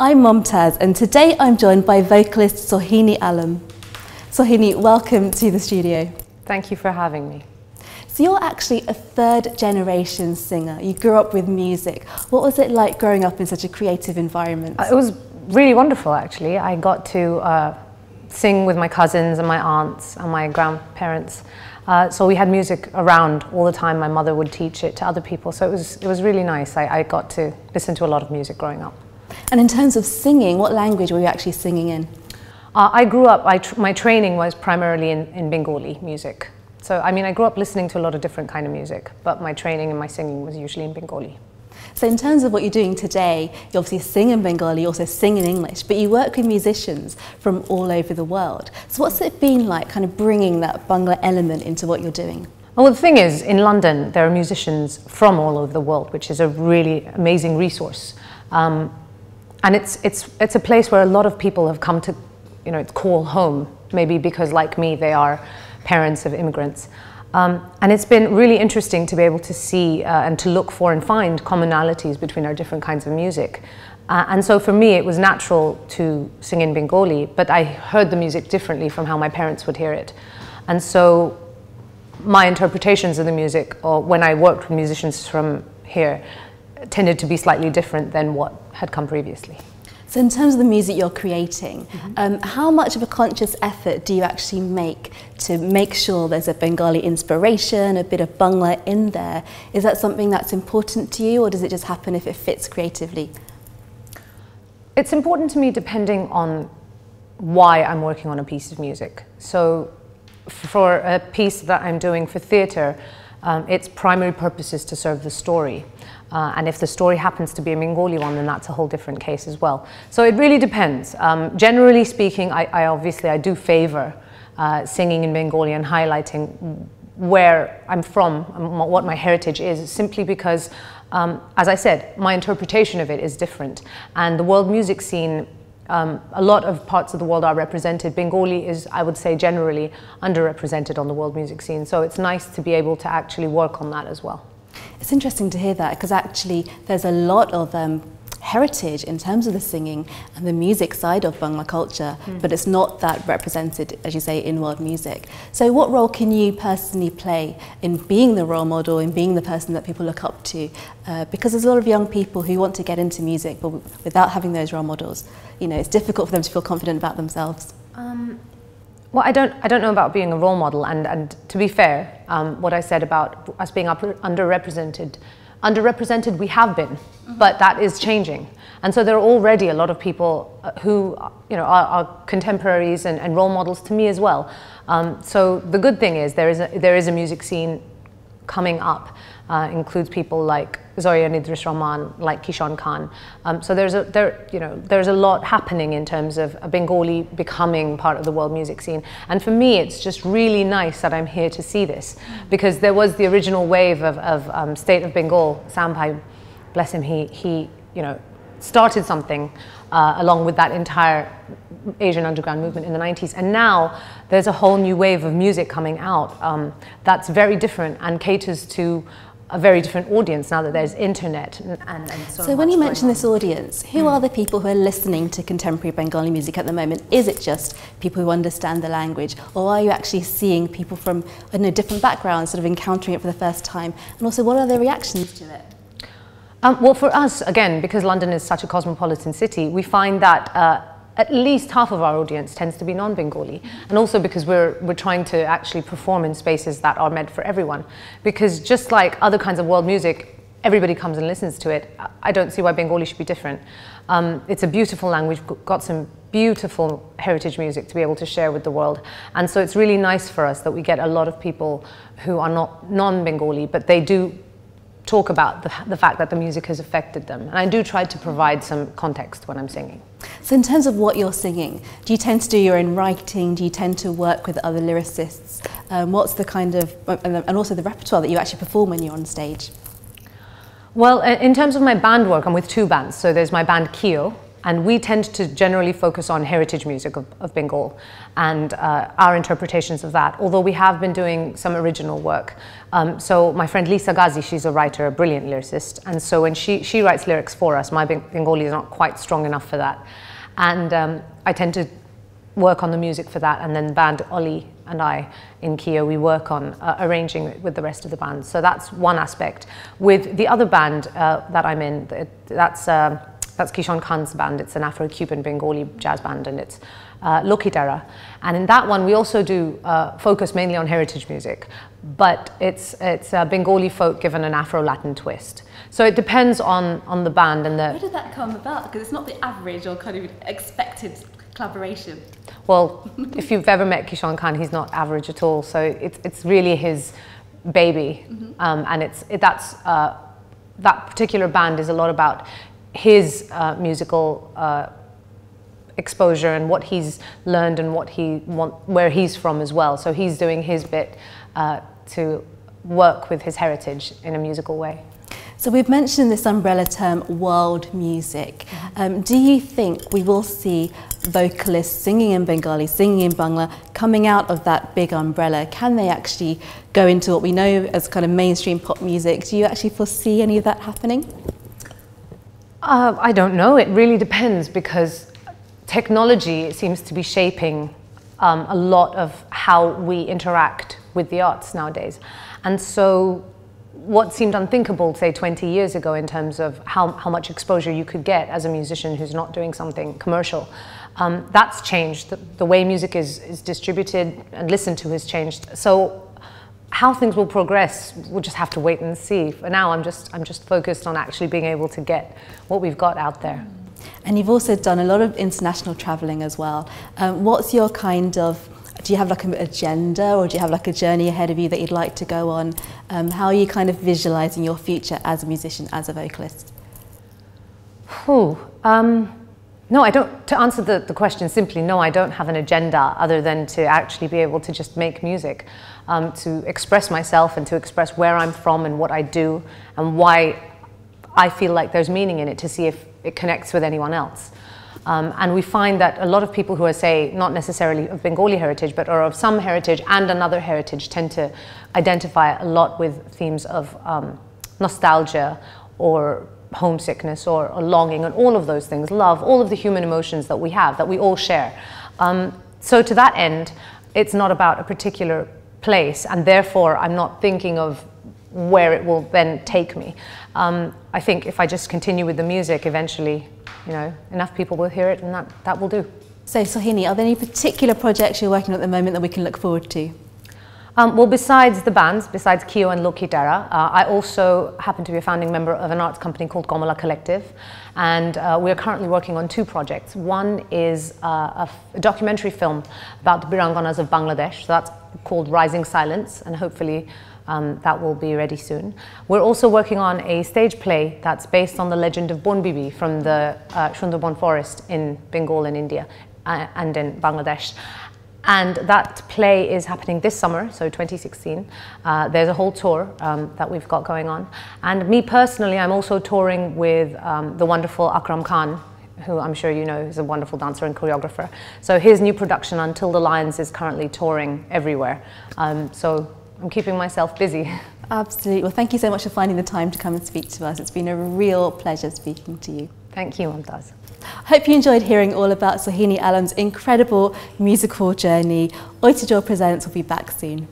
I'm Mumtaz and today I'm joined by vocalist Sohini Alam. Sohini, welcome to the studio. Thank you for having me. So you're actually a third generation singer. You grew up with music. What was it like growing up in such a creative environment? Uh, it was really wonderful actually. I got to uh, sing with my cousins and my aunts and my grandparents. Uh, so we had music around all the time. My mother would teach it to other people. So it was, it was really nice. I, I got to listen to a lot of music growing up. And in terms of singing, what language were you actually singing in? Uh, I grew up, I tr my training was primarily in, in Bengali music. So, I mean, I grew up listening to a lot of different kind of music, but my training and my singing was usually in Bengali. So in terms of what you're doing today, you obviously sing in Bengali, you also sing in English, but you work with musicians from all over the world. So what's it been like kind of bringing that Bangla element into what you're doing? Well, the thing is, in London, there are musicians from all over the world, which is a really amazing resource. Um, and it's, it's, it's a place where a lot of people have come to, you know, call home, maybe because like me, they are parents of immigrants. Um, and it's been really interesting to be able to see uh, and to look for and find commonalities between our different kinds of music. Uh, and so for me, it was natural to sing in Bengali, but I heard the music differently from how my parents would hear it. And so my interpretations of the music, or when I worked with musicians from here, tended to be slightly different than what had come previously. So in terms of the music you're creating, mm -hmm. um, how much of a conscious effort do you actually make to make sure there's a Bengali inspiration, a bit of Bangla in there? Is that something that's important to you or does it just happen if it fits creatively? It's important to me depending on why I'm working on a piece of music. So for a piece that I'm doing for theatre, um, its primary purpose is to serve the story. Uh, and if the story happens to be a Bengali one, then that's a whole different case as well. So it really depends. Um, generally speaking, I, I, obviously I do favor uh, singing in Bengali and highlighting where I'm from, what my heritage is, simply because, um, as I said, my interpretation of it is different. And the world music scene um, a lot of parts of the world are represented. Bengali is, I would say, generally underrepresented on the world music scene. So it's nice to be able to actually work on that as well. It's interesting to hear that because actually there's a lot of um, heritage in terms of the singing and the music side of Bangla culture, mm. but it's not that represented, as you say, in world music. So what role can you personally play in being the role model, in being the person that people look up to? Uh, because there's a lot of young people who want to get into music, but without having those role models, you know, it's difficult for them to feel confident about themselves. Um, well, I don't, I don't know about being a role model, and, and to be fair, um, what I said about us being underrepresented, underrepresented we have been, mm -hmm. but that is changing. And so there are already a lot of people uh, who you know, are, are contemporaries and, and, role models to me as well. Um, so the good thing is there is a, there is a music scene coming up uh, includes people like Zoe and Idris Rahman, like Kishon Khan. Um, so there's a, there, you know, there's a lot happening in terms of Bengali becoming part of the world music scene. And for me, it's just really nice that I'm here to see this because there was the original wave of, of um, State of Bengal, Sambhai, bless him, he, he you know, started something uh, along with that entire Asian underground movement in the 90s. And now there's a whole new wave of music coming out um, that's very different and caters to a very different audience now that there's internet and, and, so, so when you mention this audience who mm. are the people who are listening to contemporary bengali music at the moment? Is it just people who understand the language or are you actually seeing people from I know, different backgrounds sort of encountering it for the first time? And also what are their reactions to it? Um, well, for us, again, because London is such a cosmopolitan city, we find that uh, at least half of our audience tends to be non-Bengali. And also because we're, we're trying to actually perform in spaces that are meant for everyone. Because just like other kinds of world music, everybody comes and listens to it. I don't see why Bengali should be different. Um, it's a beautiful language, got some beautiful heritage music to be able to share with the world. And so it's really nice for us that we get a lot of people who are not non-Bengali, but they do talk about the, the fact that the music has affected them. And I do try to provide some context when I'm singing. So in terms of what you're singing, do you tend to do your own writing? Do you tend to work with other lyricists? Um, what's the kind of, and also the repertoire that you actually perform when you're on stage? Well, in terms of my band work, I'm with two bands. So there's my band Khiyo, And we tend to generally focus on heritage music of, of Bengal and uh, our interpretations of that, although we have been doing some original work. Um, so my friend Leesa Gazi, she's a writer, a brilliant lyricist, and so when she, she writes lyrics for us, my Bengali is not quite strong enough for that. And um, I tend to work on the music for that, and then band Ollie and I in Khiyo, we work on uh, arranging it with the rest of the band. So that's one aspect. With the other band uh, that I'm in, that's, uh, that's Kishon Khan's band. It's an Afro-Cuban Bengali jazz band, and it's uh, Lokkhi Terra. And in that one, we also do uh, focus mainly on heritage music, but it's, it's uh, Bengali folk given an Afro-Latin twist. So it depends on, on the band and the... Where did that come about? Because it's not the average or kind of expected collaboration. Well, if you've ever met Kishon Khan, he's not average at all. So it's, it's really his baby. Mm-hmm. Um, and it's, it, that's, uh, that particular band is a lot about his uh, musical uh, exposure and what he's learned and what he want, where he's from as well. So he's doing his bit uh, to work with his heritage in a musical way. So we've mentioned this umbrella term world music. Um, do you think we will see vocalists singing in Bengali, singing in Bangla, coming out of that big umbrella? Can they actually go into what we know as kind of mainstream pop music? Do you actually foresee any of that happening? Uh, I don't know. It really depends because technology seems to be shaping um, a lot of how we interact with the arts nowadays. And so what seemed unthinkable, say, 20 years ago in terms of how, how much exposure you could get as a musician who's not doing something commercial. Um, that's changed. The, the, way music is, is distributed and listened to has changed. So how things will progress, we'll just have to wait and see. For now, I'm just, I'm just focused on actually being able to get what we've got out there. And you've also done a lot of international traveling as well. Um, what's your kind of do you have like an agenda or do you have like a journey ahead of you that you'd like to go on? Um, how are you kind of visualizing your future as a musician, as a vocalist? Whew, um, no, I don't. To answer the, the question simply, no, I don't have an agenda other than to actually be able to just make music, um, to express myself and to express where I'm from and what I do and why I feel like there's meaning in it to see if it connects with anyone else. Um, and we find that a lot of people who are, say, not necessarily of Bengali heritage, but are of some heritage and another heritage tend to identify a lot with themes of um, nostalgia or homesickness or, or, longing and all of those things, love, all of the human emotions that we have, that we all share. Um, so to that end, it's not about a particular place, and therefore I'm not thinking of where it will then take me. Um, I think if I just continue with the music, eventually you know, enough people will hear it and that, that will do. So Sohini, are there any particular projects you're working on at the moment that we can look forward to? Um, well, besides the bands, besides Khiyo and Lokkhi Terra, uh, I also happen to be a founding member of an arts company called Komola Collective. And uh, we're currently working on two projects. One is uh, a, documentary film about the Biranganas of Bangladesh. So that's called Rising Silence, and hopefully um, that will be ready soon. We're also working on a stage play that's based on the legend of Bon Bibi from the uh, forest in Bengal in India uh, and in Bangladesh. And that play is happening this summer, so 2016. Uh, there's a whole tour um, that we've got going on. And me personally, I'm also touring with um, the wonderful Akram Khan, who I'm sure you know is a wonderful dancer and choreographer. So his new production, Until the Lions, is currently touring everywhere. Um, so I'm keeping myself busy. Absolutely. Well, thank you so much for finding the time to come and speak to us. It's been a real pleasure speaking to you. Thank you, Mumtaz. Hope you enjoyed hearing all about Sohini Alam's incredible musical journey. Oitijjo Presents will be back soon.